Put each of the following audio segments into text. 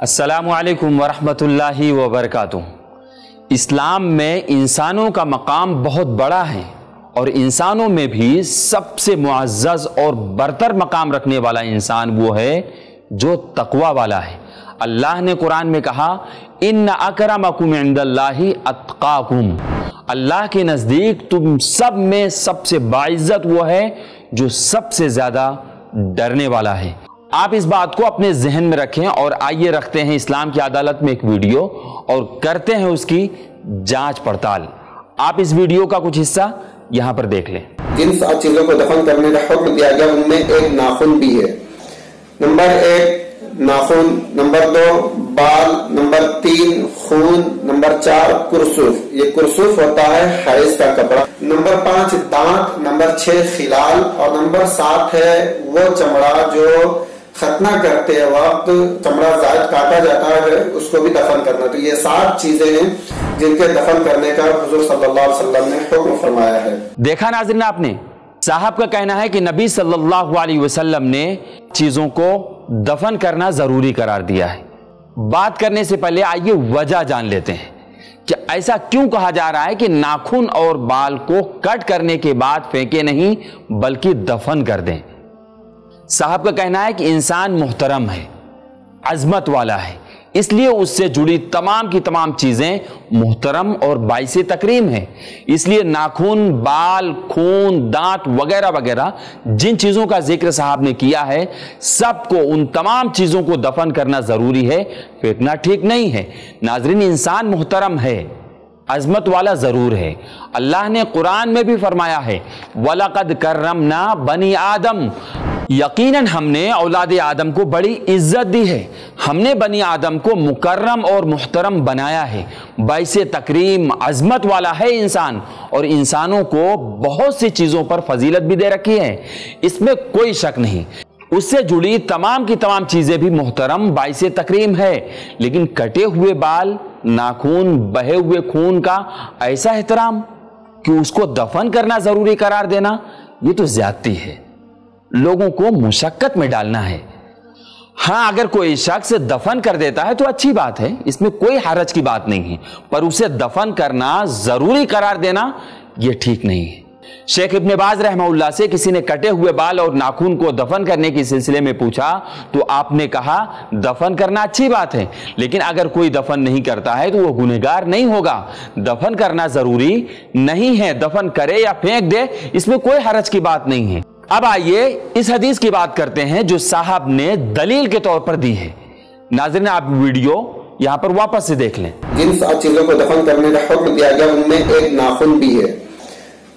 असलकम वरहमतुल्लाहि वबरकातुह इस्लाम में इंसानों का मकाम बहुत बड़ा है और इंसानों में भी सबसे मुआज़ और बरतर मकाम रखने वाला इंसान वो है जो तकवा वाला है। अल्लाह ने कुरान में कहा इन अकरमकुम इंदल्लाहि अतकाकुम। अल्लाह के नज़दीक तुम सब में सबसे बाइज्जत वो है जो सबसे ज़्यादा डरने वाला है। आप इस बात को अपने जहन में रखें और आइए रखते हैं इस्लाम की अदालत में एक वीडियो और करते हैं उसकी जाँच पड़ताल। आप इस वीडियो का कुछ हिस्सा यहाँ पर देख लें। जिन सात चीज़ों को दफन करने का हुक्म दिया गया। उनमें एक नाखून भी है। नंबर एक, नाखून। नंबर दो, बाल। नंबर तीन, खून। नंबर चार, कुरसुफ। ये कुरसुफ होता है हैज़ का कपड़ा। नंबर पाँच, दांत। नंबर छह, खिलाल। और नंबर सात है वो चमड़ा जो खतना करते वक्त चमड़ा जायद काटा जाता है, उसको भी दफन करना। तो ये सात चीज़ें हैं जिनके दफन करने का हजूर सल्लल्लाहु अलैहि वसल्लम ने हुक्म फरमाया है। देखा नाजिन आपने, साहब का कहना है कि नबी सल्लल्लाहु अलैहि वसल्लम ने चीज़ों को दफन करना ज़रूरी करार दिया है। बात करने से पहले आइए वजह जान लेते हैं कि ऐसा क्यों कहा जा रहा है कि नाखून और बाल को कट करने के बाद फेंके नहीं, बल्कि दफन कर दें। साहब का कहना है कि इंसान मोहतरम है, अजमत वाला है। इसलिए उससे जुड़ी तमाम की तमाम चीज़ें मोहतरम और बाइस तकरीम है। इसलिए नाखून, बाल, खून, दांत वगैरह वगैरह, जिन चीज़ों का ज़िक्र साहब ने किया है, सबको उन तमाम चीज़ों को दफन करना ज़रूरी है, फेंकना ठीक नहीं है। नाजरीन, इंसान मोहतरम है, अजमत वाला ज़रूर है। अल्लाह ने कुरान में भी फरमाया है, वलकद करम ना बनी आदम। यकीनन हमने औलाद आदम को बड़ी इज़्ज़त दी है। हमने बनी आदम को मुकर्रम और मुहतरम बनाया है। बैस तकरीम अजमत वाला है इंसान और इंसानों को बहुत सी चीज़ों पर फजीलत भी दे रखी है। इसमें कोई शक नहीं। उससे जुड़ी तमाम की तमाम चीज़ें भी मुहतरम बाइस तकरीम है। लेकिन कटे हुए बाल, नाखून, बहे हुए खून का ऐसा एहतराम कि उसको दफन करना ज़रूरी करार देना, ये तो ज्यादती है। लोगों को मुशक्कत में डालना है। हाँ, अगर कोई शख्स दफन कर देता है तो अच्छी बात है, इसमें कोई हरज की बात नहीं है, पर उसे दफन करना, ज़रूरी करार देना यह ठीक नहीं है। शेख इब्ने बाज रहमउल्ला से किसी ने कटे हुए बाल और नाखून को दफन करने के सिलसिले में पूछा तो आपने कहा, दफन करना अच्छी बात है, लेकिन अगर कोई दफन नहीं करता है तो वह गुनहगार नहीं होगा। दफन करना ज़रूरी नहीं है, दफन करे या फेंक दे, इसमें कोई हरज की बात नहीं है। अब आइए इस हदीस की बात करते हैं जो साहब ने दलील के तौर पर दी है। नाजरन, आप वीडियो यहाँ पर वापस से देख लें। जिन सात चीज़ों को दफन करने का हुक्म दिया गया, उनमें एक नाखून भी है।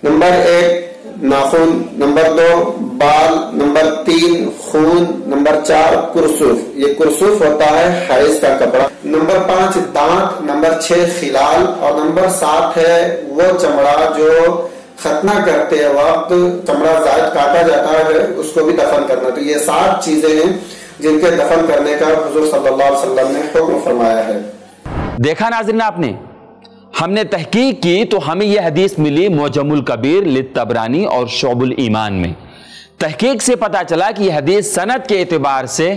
नंबर एक, नाखून। नंबर दो, बाल। नंबर तीन, खून। नंबर चार, कुरसुफ। ये कुरसुफ होता है हैज़ का कपड़ा। नंबर पाँच, दांत। नंबर छह, खिलाल। और नंबर सात है वो चमड़ा जो खतना करते वक्त चमड़ा जायद काटा जाता है, उसको भी दफन करना। तो ये सात चीज़ें हैं जिनके दफन करने का हजूर वसल्लम ने हुक्म फरमाया है। देखा नाजिन आपने? हमने तहकीक की तो हमें यह हदीस मिली मोजमुल कबीर लित तबरानी और शोबुल ईमान में। तहकीक से पता चला कि यह हदीस सनत के एतबार से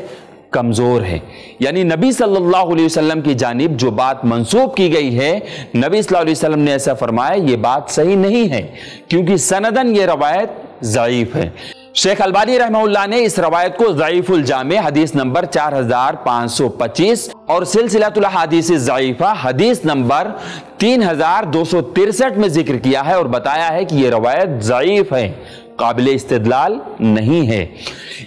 कमज़ोर है। यानी नबी सल्लल्लाहु अलैहि वसल्लम की जानिब जो बात मंसूब की गई है, नबी सल्लल्लाहु अलैहि वसल्लम ने ऐसा फरमाया, ये बात सही नहीं है, क्योंकि सनदन ये रवायत ज़यीफ़ है। शेख अलबानी रहमउल्लाह ने इस रवायत को ज़यीफुल जामे, हदीस नंबर 4525 और सिलसिलातुल हदीस ज़यीफ़ा हदीस नंबर 3263 में ज़िक्र किया है और बताया है कि यह रवायत ज़यीफ़ है। काबिल इस्तदलाल नहीं है।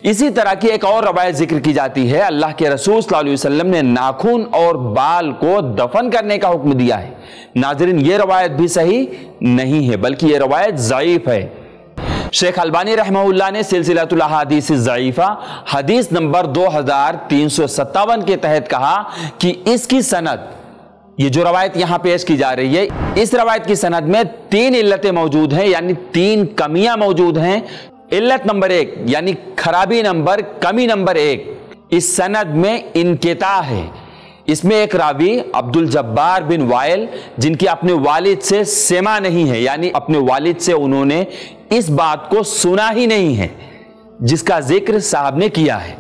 इसी तरह की एक और रवायत ज़िक्र की जाती है। अल्लाह के रसूल वसल्लम ने नाखून और बाल को दफन करने का हुक्म दिया है। नाजरीन, ये रवायत भी सही नहीं है, बल्कि यह रवायत ज़यीफ़ है। शेख अलबानी रहमउल्लाह ने सिलसिलातुल हदीस ज़यीफ़ा हदीस नंबर दो हज़ार तीन सौ सत्तावन के तहत कहा कि इसकी सनद ये जो रवायत यहाँ पेश की जा रही है, इस रवायत की सनद में तीन इल्लतें मौजूद हैं, यानी तीन कमियाँ मौजूद हैं। इल्लत नंबर एक, यानी खराबी नंबर, कमी नंबर एक, इस सनद में इनकेता है। इसमें एक रावी, अब्दुल जब्बार बिन वायल, जिनकी अपने वालिद से सेमा नहीं है, यानी अपने वालिद से उन्होंने इस बात को सुना ही नहीं है, जिसका ज़िक्र साहब ने किया है।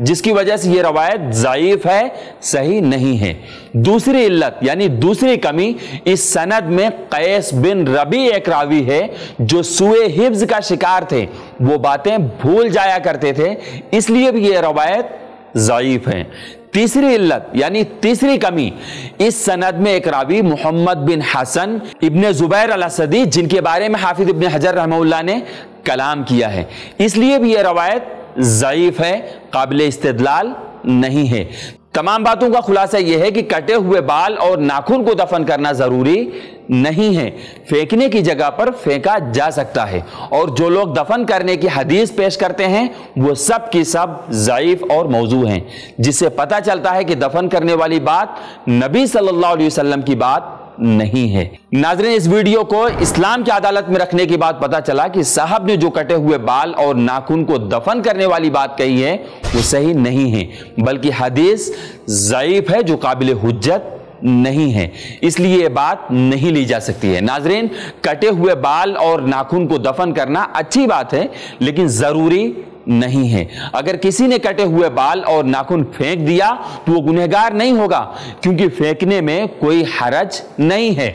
जिसकी वजह से यह रवायत ज़यीफ है, सही नहीं है। दूसरी इल्लत, यानी दूसरी कमी, इस सनद में कैस बिन रबी एक रावी है, जो सुए हिब्ज का शिकार थे। वो बातें भूल जाया करते थे, इसलिए भी यह रवायत ज़यीफ है। तीसरी इल्लत, यानी तीसरी कमी, इस सनद में एक रावी मोहम्मद बिन हसन इब्ने जुबैर अल असदी जिनके बारे में हाफिज इब्ने हजर रहमुल्ला ने कलाम किया है। इसलिए भी यह रवायत ज़यीफ है, काबिल इस्तदलाल नहीं है। तमाम बातों का खुलासा यह है कि कटे हुए बाल और नाखून को दफन करना ज़रूरी नहीं है। फेंकने की जगह पर फेंका जा सकता है। और जो लोग दफन करने की हदीस पेश करते हैं, वो सब की सब ज़यीफ और मौजू हैं, जिससे पता चलता है कि दफन करने वाली बात नबी सल्लल्लाहु अलैहि वसल्लम की बात नहीं है। नाजरीन, इस वीडियो को इस्लाम की अदालत में रखने के बाद पता चला कि साहब ने जो कटे हुए बाल और नाखून को दफन करने वाली बात कही है, वो सही नहीं है, बल्कि हदीस ज़यीफ है जो काबिल हुज्जत नहीं है, इसलिए यह बात नहीं ली जा सकती है। नाजरीन, कटे हुए बाल और नाखून को दफन करना अच्छी बात है, लेकिन ज़रूरी नहीं है। अगर किसी ने कटे हुए बाल और नाखून फेंक दिया तो वो गुनहगार नहीं होगा, क्योंकि फेंकने में कोई हरज नहीं है।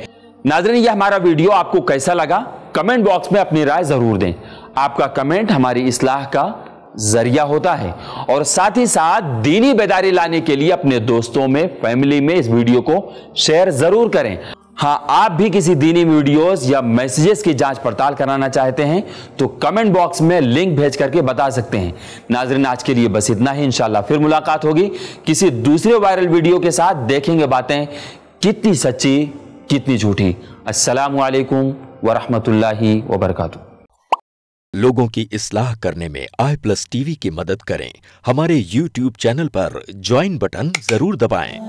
नाजरीन, यह हमारा वीडियो आपको कैसा लगा? कमेंट बॉक्स में अपनी राय ज़रूर दें। आपका कमेंट हमारी इसलाह का ज़रिया होता है। और साथ ही साथ दीनी बेदारी लाने के लिए अपने दोस्तों में, फैमिली में इस वीडियो को शेयर ज़रूर करें। हाँ आप भी किसी दीनी वीडियोस या मैसेजेस की जाँच पड़ताल कराना चाहते हैं तो कमेंट बॉक्स में लिंक भेज करके बता सकते हैं। नाजरीन, आज के लिए बस इतना ही, इंशाल्लाह फिर मुलाकात होगी। किसी दूसरे वायरल वीडियो के साथ देखेंगे बातें, कितनी सच्ची, कितनी झूठी। अस्सलाम वालेकुम वरहमतुल्लाहि वबरकातुहू। लोगों की इसलाह करने में आई प्लस टीवी की मदद करें। हमारे यूट्यूब चैनल पर ज्वाइन बटन ज़रूर दबाएँ।